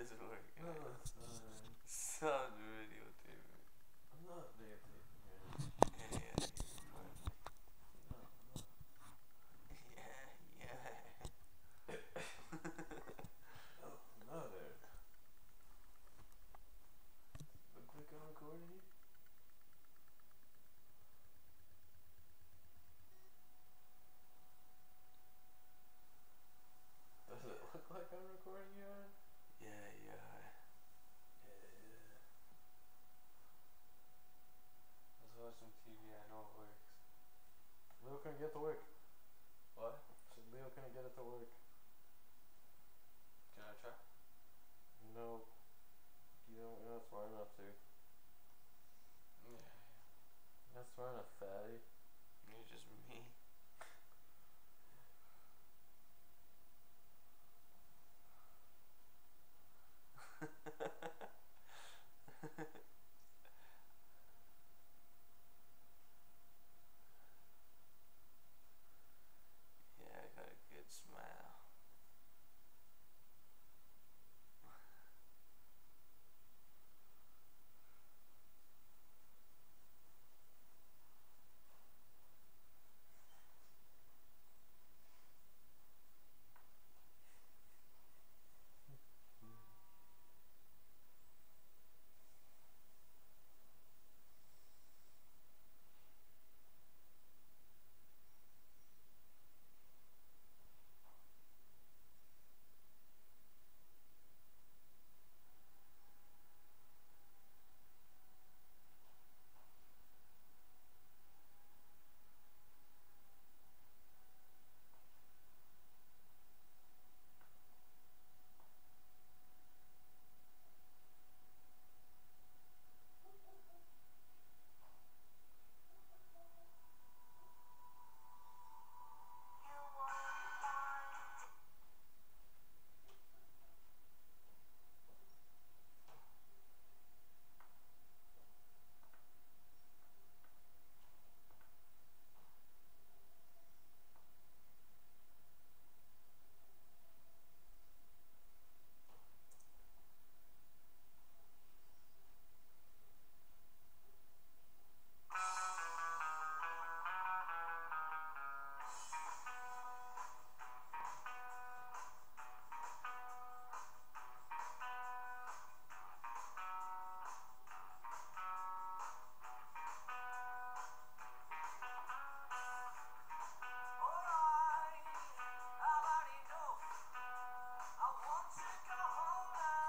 No, it's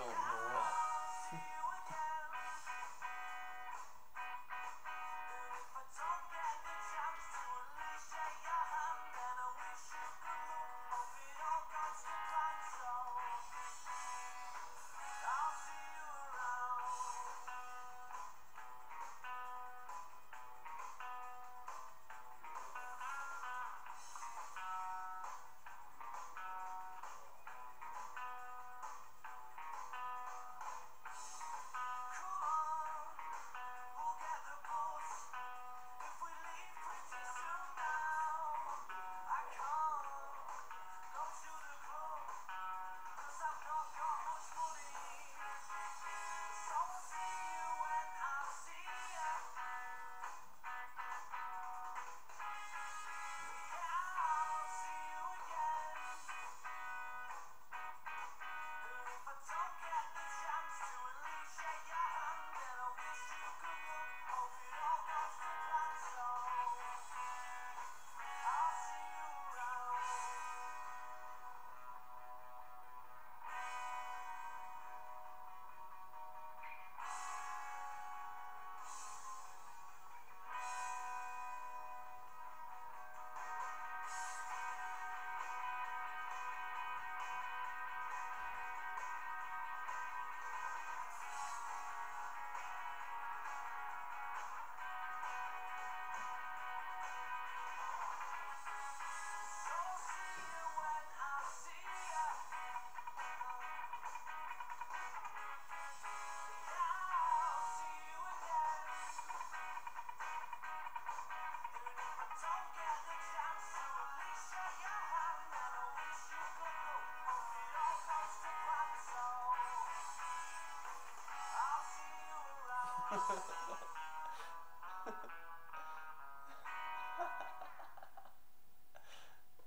don't know Ha ha ha.